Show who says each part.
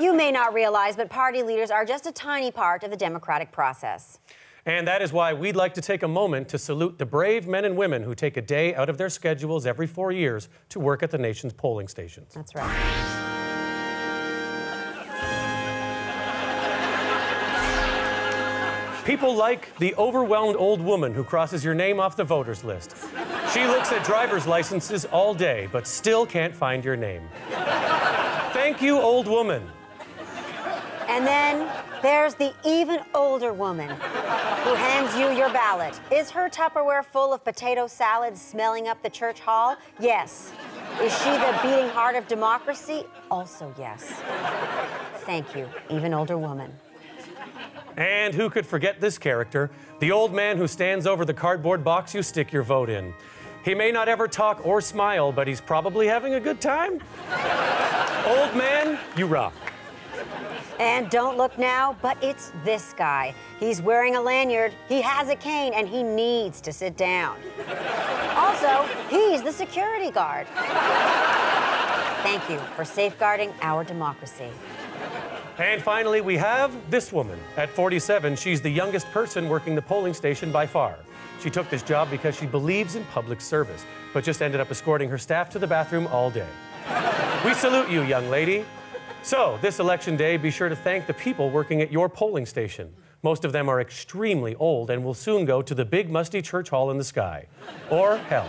Speaker 1: You may not realize, but party leaders are just a tiny part of the democratic process.
Speaker 2: And that is why we'd like to take a moment to salute the brave men and women who take a day out of their schedules every four years to work at the nation's polling stations.
Speaker 1: That's right.
Speaker 2: People like the overwhelmed old woman who crosses your name off the voters list. She looks at driver's licenses all day, but still can't find your name. Thank you, old woman.
Speaker 1: And then there's the even older woman who hands you your ballot. Is her Tupperware full of potato salad smelling up the church hall? Yes. Is she the beating heart of democracy? Also, yes. Thank you, even older woman.
Speaker 2: And who could forget this character? The old man who stands over the cardboard box you stick your vote in. He may not ever talk or smile, but he's probably having a good time. old man, you rock.
Speaker 1: And don't look now, but it's this guy. He's wearing a lanyard, he has a cane, and he needs to sit down. Also, he's the security guard. Thank you for safeguarding our democracy.
Speaker 2: And finally, we have this woman. At 47, she's the youngest person working the polling station by far. She took this job because she believes in public service, but just ended up escorting her staff to the bathroom all day. we salute you, young lady. So, this election day, be sure to thank the people working at your polling station. Most of them are extremely old and will soon go to the big musty church hall in the sky. Or hell.